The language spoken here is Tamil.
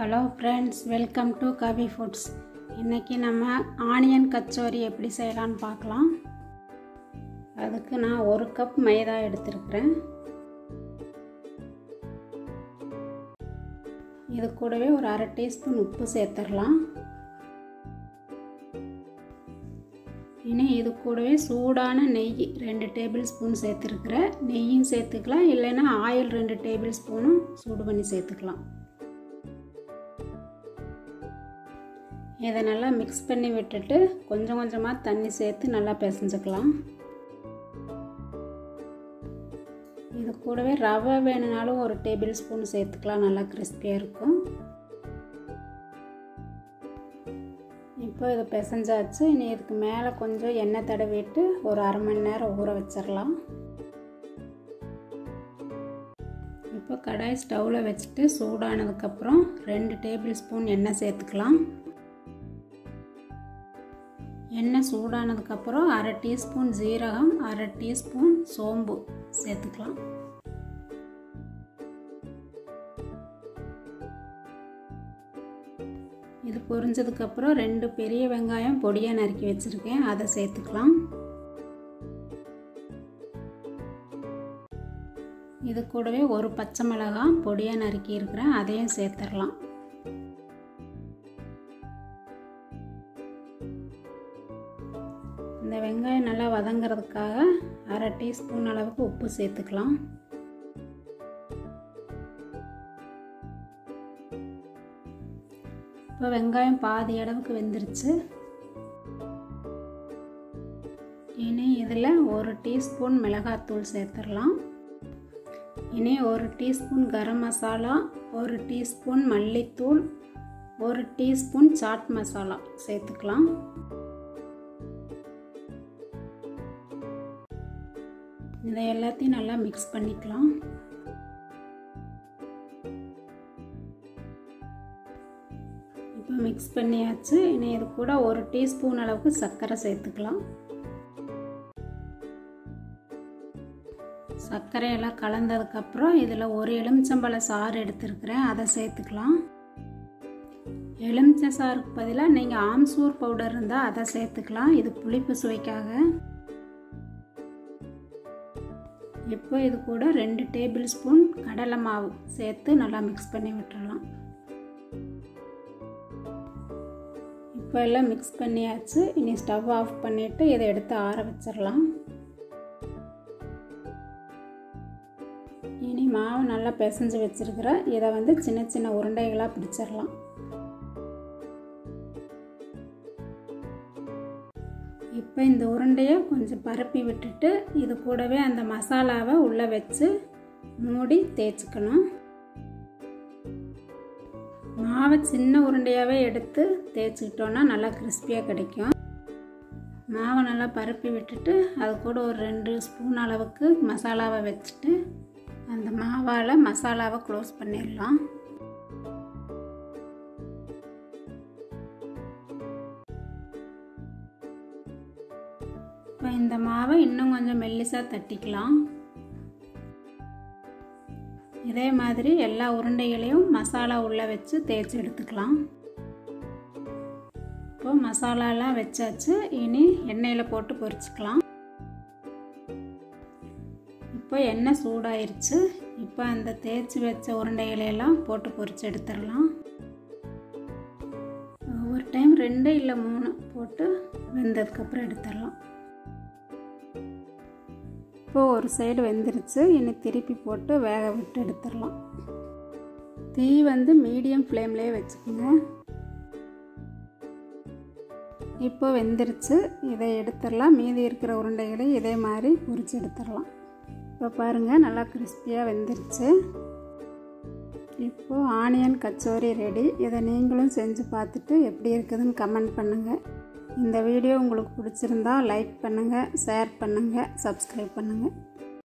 Hello friends welcome to Kavi Foods இன்றைக்கி நம்ம ஆனியன் கச்சோரி எப்படி செய்யலான்னு பார்க்கலாம். அதுக்கு நான் ஒரு கப் மைதா எடுத்துருக்குறேன். இது கூடவே ஒரு அரை டீஸ்பூன் உப்பு சேர்த்துடலாம். இனி இது கூடவே சூடான நெய் ரெண்டு டேபிள் ஸ்பூன் சேர்த்துருக்குறேன். நெய்யும் சேர்த்துக்கலாம் இல்லைன்னா ஆயில் ரெண்டு டேபிள் ஸ்பூனும் சூடு பண்ணி சேர்த்துக்கலாம். இதை நல்லா மிக்ஸ் பண்ணி விட்டுட்டு கொஞ்சம் கொஞ்சமாக தண்ணி சேர்த்து நல்லா பிசைஞ்சுக்கலாம். இது கூடவே ரவை வேணுனாலும் ஒரு டேபிள் ஸ்பூன் சேர்த்துக்கலாம் நல்லா கிறிஸ்பியாக இருக்கும். இப்போ இதை பிசைஞ்சாச்சு. இனி இதுக்கு மேலே கொஞ்சம் எண்ணெய் தடவிட்டு ஒரு அரை மணி நேரம் ஊற வச்சிடலாம். இப்போ கடாய் ஸ்டவ்வில் வச்சுட்டு சூடானதுக்கப்புறம் ரெண்டு டேபிள் ஸ்பூன் எண்ணெய் சேர்த்துக்கலாம். எண்ணெய் சூடானதுக்கப்புறம் அரை டீஸ்பூன் ஜீரகம் அரை டீஸ்பூன் சோம்பு சேர்த்துக்கலாம். இது பொரிஞ்சதுக்கப்புறம் ரெண்டு பெரிய வெங்காயம் பொடியாக நறுக்கி வச்சுருக்கேன். அதை சேர்த்துக்கலாம். இது கூடவே ஒரு பச்சை மிளகாய் பொடியாக நறுக்கி இருக்கிறேன். அதையும் சேர்த்துடலாம். இந்த வெங்காயம் நல்லா வதங்கிறதுக்காக அரை டீஸ்பூன் அளவுக்கு உப்பு சேர்த்துக்கலாம். இப்போ வெங்காயம் பாதி அளவுக்கு வெந்துருச்சு. இனி இதில் ஒரு டீஸ்பூன் மிளகாத்தூள் சேர்த்துடலாம். இனி ஒரு டீஸ்பூன் கரம் மசாலா ஒரு டீஸ்பூன் மல்லித்தூள் ஒரு டீஸ்பூன் சாட் மசாலா சேர்த்துக்கலாம். இதை எல்லாத்தையும் நல்லா மிக்ஸ் பண்ணிக்கலாம். இப்போ மிக்ஸ் பண்ணியாச்சு. இனி இது கூட ஒரு டீஸ்பூன் அளவுக்கு சர்க்கரை சேர்த்துக்கலாம். சர்க்கரையெல்லாம் கலந்ததுக்கப்புறம் இதில் ஒரு எலுமிச்சம்பழ சாறு எடுத்துருக்கிறேன். அதை சேர்த்துக்கலாம். எலுமிச்சை சாருக்கு பதிலாக நீங்கள் ஆம்சூர் பவுடர் இருந்தால் அதை சேர்த்துக்கலாம். இது புளிப்பு சுவைக்காக. இப்போ இது கூட ரெண்டு டேபிள் ஸ்பூன் கடலை மாவு சேர்த்து நல்லா மிக்ஸ் பண்ணி விட்டுறலாம் இப்போ எல்லாம் மிக்ஸ் பண்ணியாச்சு. இனி ஸ்டவ் ஆஃப் பண்ணிவிட்டு இதை எடுத்து ஆற வச்சிடலாம். இனி மாவு நல்லா பிசைஞ்சு வச்சுருக்கிறேன் இதை வந்து சின்ன சின்ன உருண்டைகளாக பிடிச்சிடலாம். இப்போ இந்த உருண்டையை கொஞ்சம் பரப்பி விட்டுட்டு இது கூடவே அந்த மசாலாவை உள்ளே வச்சு மூடி தேய்ச்சிக்கணும். மாவை சின்ன உருண்டையாகவே எடுத்து தேய்ச்சிக்கிட்டோன்னா நல்லா கிறிஸ்பியாக கிடைக்கும். மாவை நல்லா பரப்பி விட்டுட்டு அது கூட ஒரு ரெண்டு ஸ்பூன் அளவுக்கு மசாலாவை வச்சுட்டு அந்த மாவால் மசாலாவை க்ளோஸ் பண்ணிடலாம். இப்போ இந்த மாவை இன்னும் கொஞ்சம் மெல்லிசாக தட்டிக்கலாம். இதே மாதிரி எல்லா உருண்டைகளையும் மசாலா உள்ளே வச்சு தேய்ச்சி எடுத்துக்கலாம். இப்போ மசாலாலாம் வச்சாச்சு. இனி எண்ணெயில் போட்டு பொரிச்சுக்கலாம். இப்போ எண்ணெய் சூடாயிருச்சு. இப்போ அந்த தேய்ச்சி வச்ச உருண்டைகளையெல்லாம் போட்டு பொரிச்சு எடுத்துடலாம். ஒவ்வொரு டைம் ரெண்டு இல்லை மூணு போட்டு வெந்ததுக்கப்புறம் எடுத்துடலாம். இப்போது ஒரு சைடு வெந்துருச்சு. இனி திருப்பி போட்டு வேக விட்டு எடுத்துடலாம். தீ வந்து மீடியம் ஃப்ளேம்லேயே வச்சுக்கோங்க. இப்போ வெந்துருச்சு. இதை எடுத்துடலாம். மீதி இருக்கிற உருண்டைகளை இதே மாதிரி பொறிச்சு எடுத்துடலாம். இப்போ பாருங்கள் நல்லா கிறிஸ்பியாக வெந்துருச்சு. இப்போது ஆனியன் கச்சோரி ரெடி இதை நீங்களும் செஞ்சு பார்த்துட்டு எப்படி இருக்குதுன்னு கமெண்ட் பண்ணுங்கள் இந்த வீடியோ உங்களுக்கு பிடிச்சிருந்தா லைக் பண்ணுங்கள் ஷேர் பண்ணுங்கள் சப்ஸ்கிரைப் பண்ணுங்கள்